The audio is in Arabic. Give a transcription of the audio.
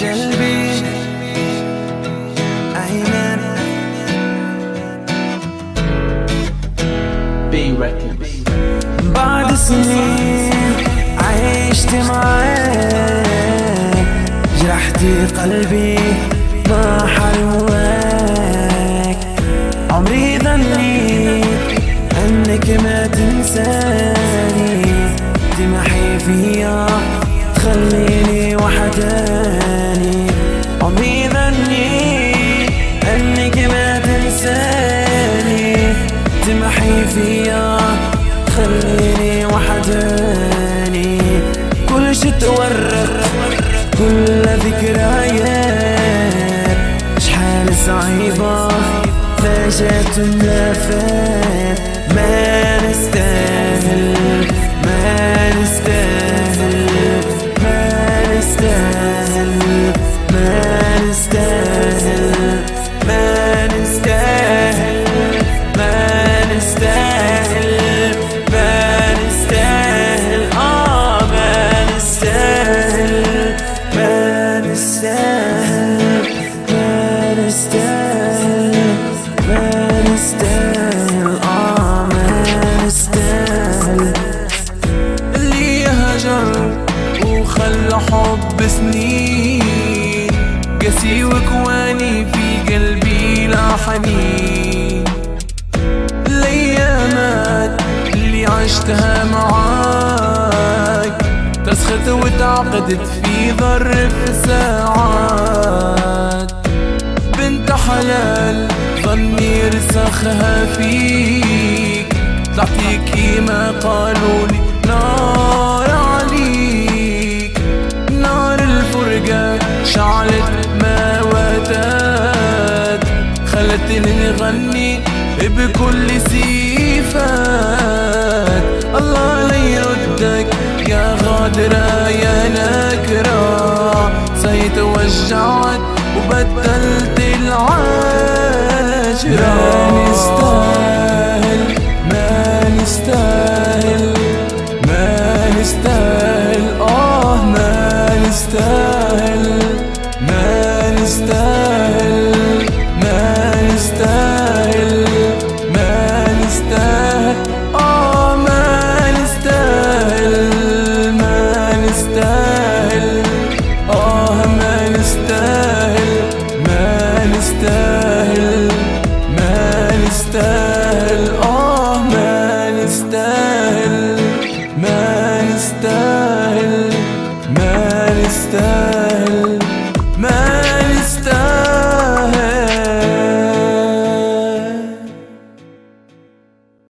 شلبي عينان بعد سنين عيشت معاك. جرحتي قلبي ما حلواك. عمري ظنيت إنك ما تنساني. تمحي فيا تخليني وحدك. تمحي فيا تخليني وحداني. كل شي تورط كل ذكريات شحال صعيبة ملافات ما حب سنين. قاسي وكواني في قلبي لا حنين. الأيامات اللي عشتها معاك تسخت وتعقدت في ظرف ساعات. بنت حلال ظني رسخها فيك طلعتي كيما قالوا خلتني نغني بكل صفات. الله لا يردك يا غادرة يا نكرة. سيتوجعت وبدلت العاشرة that